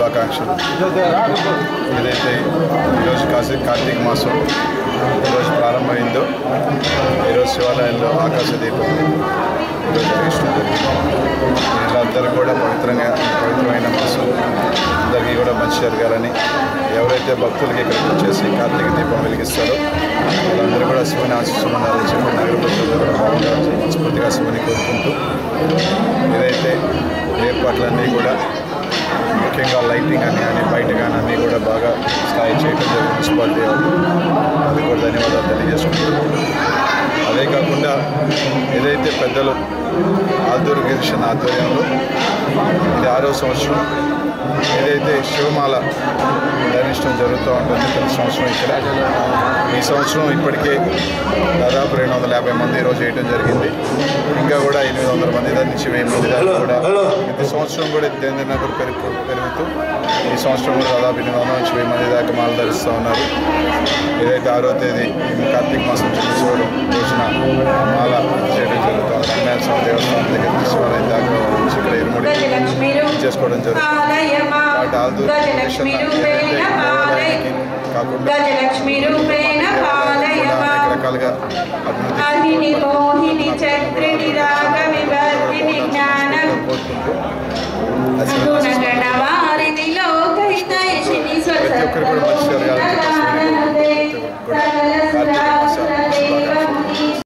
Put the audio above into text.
శుభాకాంక్షలు. ఏదైతే ఈరోజు కాసే కార్తీక మాసం ఈరోజు ప్రారంభమైందో ఈరోజు శివాలయంలో ఆకాశ దీపం ఈరోజు వెలిగించడం వీళ్ళందరూ కూడా పవిత్రంగా పవిత్రమైన మాసం అందరికీ కూడా మంచి జరగాలని ఎవరైతే భక్తులకి ఇక్కడికి వచ్చేసి కార్తీక దీపం వెలిగిస్తారో వాళ్ళందరూ కూడా శివుని ఆశిస్తున్నారని చెప్పి నగర ప్రజలు బాగుండాలని మనస్ఫూర్తిగా శివుని కోరుకుంటూ ఏదైతే ఏర్పాట్లన్నీ కూడా ముఖ్యంగా లైటింగ్ అని కానీ బయట కానీ అన్నీ కూడా బాగా స్థాయి చేయడం జరిగింది. మున్సిపాలిటీ వాళ్ళు అది కూడా ధన్యవాదాలు తెలియజేసుకుంటున్నాం అదే కాకుండా ఏదైతే పెద్దలు ఆధ్వర్యం గిరిషన్ ఆధ్వర్యంలో ఇది ఆరో సంవత్సరం ఏదైతే శివమాల ధరించడం జరుగుతూ ఉంటుంది ప్రతి సంవత్సరం ఇక్కడ ఈ సంవత్సరం ఇప్పటికే దాదాపు రెండు వందల యాభై మంది ఈరోజు వేయడం జరిగింది. ఇంకా కూడా ఎనిమిది వందల మంది దాని నుంచి వెయ్యి మంది దాకా కూడా ప్రతి సంవత్సరం కూడా దేంద్ర నగర్ పెరుగు పెరుగుతూ ఈ సంవత్సరం కూడా దాదాపు ఎనిమిది వందల నుంచి వెయ్యి మంది దాకా మాల ధరిస్తూ ఉన్నారు. ఏదైతే ఆరో తేదీ కార్తీక మాసం చూసుకోవడం రోజున మాల చేయడం జరుగుతుంది దేవస్థానం దగ్గర శివాలయం దాకా నుంచి ఇక్కడ ఇరుముడి చేసుకోవడం జరుగుతుంది. కాకుండా రకాలుగా అభివృద్ధి